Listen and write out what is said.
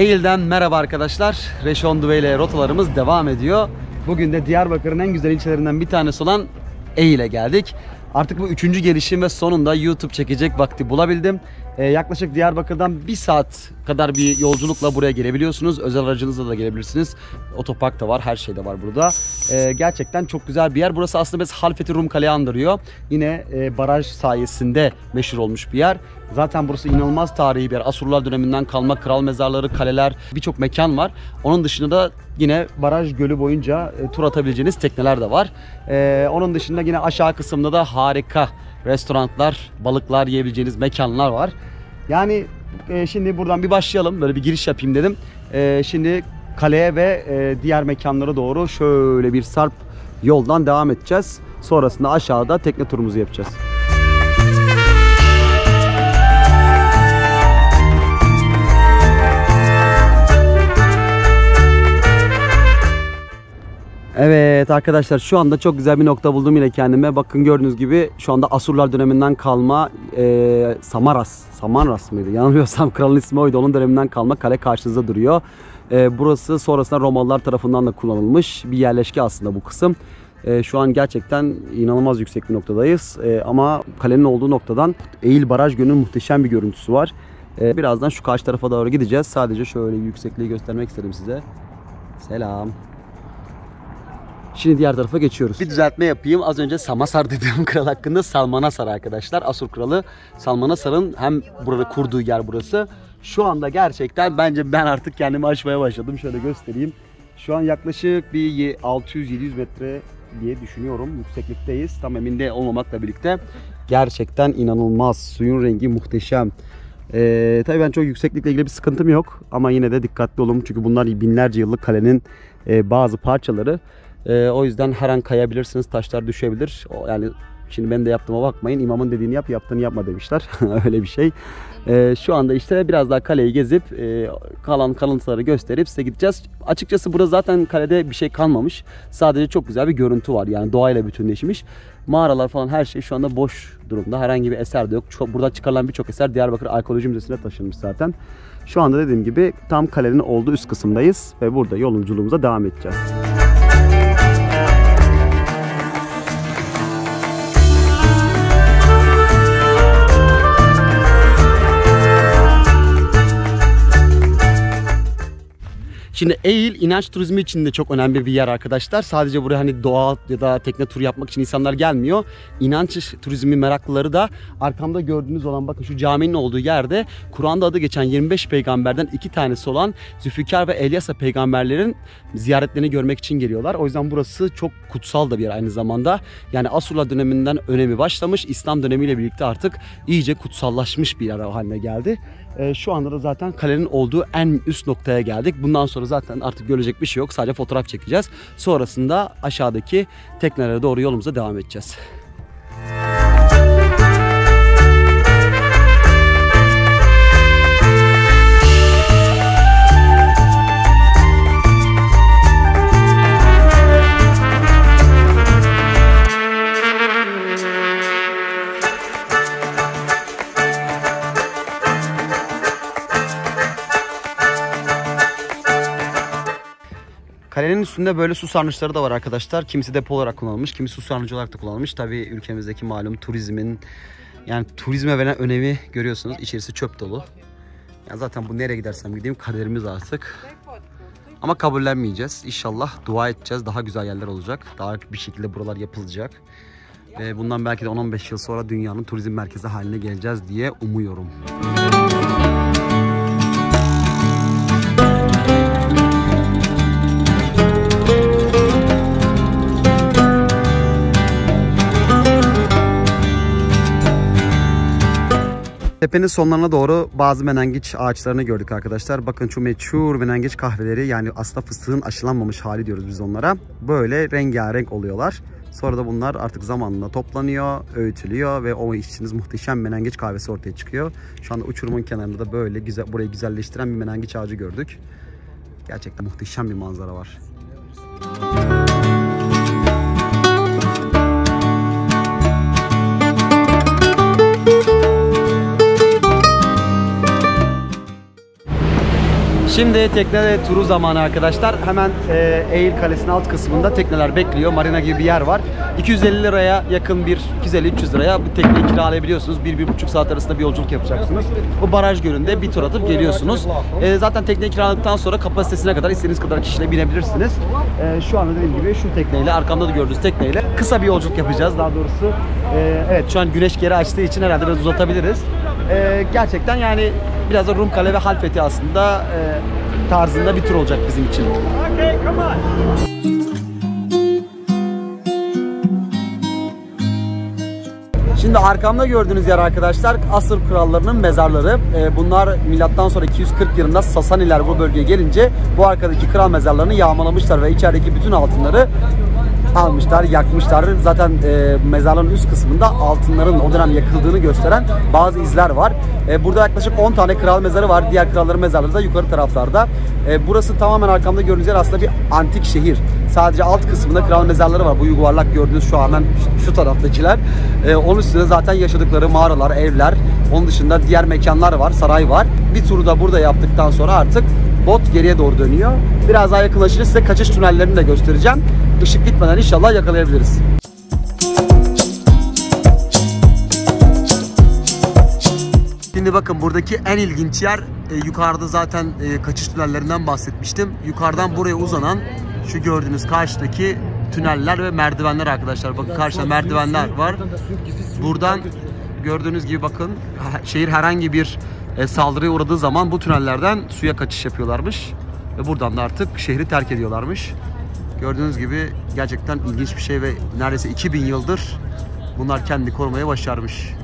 Eylül'den merhaba arkadaşlar. Reşonduve ile rotalarımız devam ediyor. Bugün de Diyarbakır'ın en güzel ilçelerinden bir tanesi olan Eylül'e geldik. Artık bu üçüncü gelişim ve sonunda YouTube çekecek vakti bulabildim. Ee, yaklaşık Diyarbakır'dan bir saat kadar bir yolculukla buraya gelebiliyorsunuz. Özel aracınızla da gelebilirsiniz. Otopark da var, her şey de var burada. Ee, gerçekten çok güzel bir yer. Burası aslında biz Halfeti Rum Kale'yi andırıyor. Yine e, baraj sayesinde meşhur olmuş bir yer. Zaten burası inanılmaz tarihi bir yer. Asurlar döneminden kalma kral mezarları, kaleler, birçok mekan var. Onun dışında da yine baraj gölü boyunca e, tur atabileceğiniz tekneler de var. E, onun dışında yine aşağı kısımda da harika restoranlar, balıklar yiyebileceğiniz mekanlar var. Yani e, şimdi buradan bir başlayalım. Böyle bir giriş yapayım dedim. E, şimdi kaleye ve e, diğer mekanlara doğru şöyle bir sarp yoldan devam edeceğiz. Sonrasında aşağıda tekne turumuzu yapacağız. Evet arkadaşlar şu anda çok güzel bir nokta buldum yine kendime. Bakın gördüğünüz gibi şu anda Asurlar döneminden kalma e, Samaras, Samanras mıydı? Yanılmıyorsam kralın ismi oydu. Onun döneminden kalma kale karşınızda duruyor. E, burası sonrasında Romalılar tarafından da kullanılmış bir yerleşke aslında bu kısım. E, şu an gerçekten inanılmaz yüksek bir noktadayız. E, ama kalenin olduğu noktadan Eğil Baraj Gölü'nün muhteşem bir görüntüsü var. E, birazdan şu karşı tarafa doğru gideceğiz. Sadece şöyle yüksekliği göstermek istedim size. Selam. Şimdi diğer tarafa geçiyoruz. Bir düzeltme yapayım. Az önce Samasar dediğim kral hakkında Salmanasar arkadaşlar. Asur kralı Salmanasar'ın hem burada kurduğu yer burası. Şu anda gerçekten bence ben artık kendimi aşmaya başladım. Şöyle göstereyim. Şu an yaklaşık bir 600-700 metre diye düşünüyorum. Yükseklikteyiz. Tam emin de olmamakla birlikte. Gerçekten inanılmaz. Suyun rengi muhteşem. Ee, tabii ben çok yükseklikle ilgili bir sıkıntım yok. Ama yine de dikkatli olun. Çünkü bunlar binlerce yıllık kalenin e, bazı parçaları. Ee, o yüzden her an kayabilirsiniz. Taşlar düşebilir. O, yani şimdi ben de yaptığıma bakmayın. İmamın dediğini yap, yaptığını yapma demişler. Öyle bir şey. Ee, şu anda işte biraz daha kaleyi gezip e, kalan kalıntıları gösterip size gideceğiz. Açıkçası burada zaten kalede bir şey kalmamış. Sadece çok güzel bir görüntü var. Yani doğayla bütünleşmiş. Mağaralar falan her şey şu anda boş durumda. Herhangi bir eser de yok. Çok, burada çıkarılan birçok eser Diyarbakır Arkeoloji Müzesi'ne taşınmış zaten. Şu anda dediğim gibi tam kalenin olduğu üst kısımdayız ve burada yolculuğumuza devam edeceğiz. Şimdi Eğil inanç turizmi için de çok önemli bir yer arkadaşlar. Sadece buraya hani doğa ya da tekne turu yapmak için insanlar gelmiyor. İnanç turizmi meraklıları da arkamda gördüğünüz olan bakın şu caminin olduğu yerde Kur'an'da adı geçen 25 peygamberden iki tanesi olan Zülfikar ve Elyasa peygamberlerin ziyaretlerini görmek için geliyorlar. O yüzden burası çok kutsal da bir yer aynı zamanda. Yani Asurlar döneminden önemi başlamış. İslam dönemiyle birlikte artık iyice kutsallaşmış bir yer haline geldi. Ee, şu anda da zaten kalenin olduğu en üst noktaya geldik. Bundan sonra zaten artık görecek bir şey yok. Sadece fotoğraf çekeceğiz. Sonrasında aşağıdaki teknelere doğru yolumuza devam edeceğiz. Kalenin üstünde böyle su sarnıçları da var arkadaşlar. Kimisi depo olarak kullanılmış, kimisi su sarnıcı olarak da kullanılmış. Tabii ülkemizdeki malum turizmin yani turizme veren önemi görüyorsunuz. İçerisi çöp dolu. Ya zaten bu nereye gidersem gideyim kaderimiz artık. Ama kabullenmeyeceğiz. İnşallah dua edeceğiz. Daha güzel yerler olacak. Daha bir şekilde buralar yapılacak. Ve bundan belki de 10-15 yıl sonra dünyanın turizm merkezi haline geleceğiz diye umuyorum. Tepenin sonlarına doğru bazı menengiç ağaçlarını gördük arkadaşlar. Bakın şu meşhur menengiç kahveleri yani aslında fıstığın aşılanmamış hali diyoruz biz onlara. Böyle rengarenk oluyorlar. Sonra da bunlar artık zamanla toplanıyor, öğütülüyor ve o içtiğiniz muhteşem menengiç kahvesi ortaya çıkıyor. Şu anda uçurumun kenarında da böyle güzel, burayı güzelleştiren bir menengiç ağacı gördük. Gerçekten muhteşem bir manzara var. Şimdi tekne turu zamanı arkadaşlar. Hemen e, Eğil Kalesi'nin alt kısmında tekneler bekliyor. Marina gibi bir yer var. 250 liraya yakın bir 250-300 liraya bir tekneyi kiralayabiliyorsunuz. 1-1,5 saat arasında bir yolculuk yapacaksınız. Bu baraj gölünde bir tur atıp geliyorsunuz. E, zaten tekneyi kiraladıktan sonra kapasitesine kadar istediğiniz kadar kişiyle binebilirsiniz. E, şu anda dediğim gibi şu tekneyle, arkamda da gördüğünüz tekneyle kısa bir yolculuk yapacağız. Daha doğrusu e, evet şu an güneş geri açtığı için herhalde biraz uzatabiliriz. E, gerçekten yani biraz da Rum Kale ve Halfeti aslında e, tarzında bir tur olacak bizim için. Şimdi arkamda gördüğünüz yer arkadaşlar Asır krallarının mezarları. Ee, bunlar milattan sonra 240 yılında Sasaniler bu bölgeye gelince bu arkadaki kral mezarlarını yağmalamışlar ve içerideki bütün altınları almışlar, yakmışlar. Zaten e, mezarların üst kısmında altınların o dönem yakıldığını gösteren bazı izler var. E, burada yaklaşık 10 tane kral mezarı var. Diğer kralların mezarları da yukarı taraflarda. E, burası tamamen arkamda gördüğünüz aslında bir antik şehir. Sadece alt kısmında kral mezarları var. Bu yuvarlak gördüğünüz şu hemen şu taraftakiler. E, onun üstünde zaten yaşadıkları mağaralar, evler. Onun dışında diğer mekanlar var, saray var. Bir turu da burada yaptıktan sonra artık bot geriye doğru dönüyor. Biraz daha yakınlaşınca size kaçış tünellerini de göstereceğim. Işık gitmeden inşallah yakalayabiliriz. Şimdi bakın buradaki en ilginç yer e, yukarıda zaten e, kaçış tünellerinden bahsetmiştim. Yukarıdan buraya uzanan şu gördüğünüz karşıdaki tüneller ve merdivenler arkadaşlar. Bakın karşıda merdivenler var. Buradan gördüğünüz gibi bakın şehir herhangi bir e, saldırıya uğradığı zaman bu tünellerden suya kaçış yapıyorlarmış. Ve buradan da artık şehri terk ediyorlarmış. Gördüğünüz gibi gerçekten ilginç bir şey ve neredeyse 2000 yıldır bunlar kendini korumaya başarmış.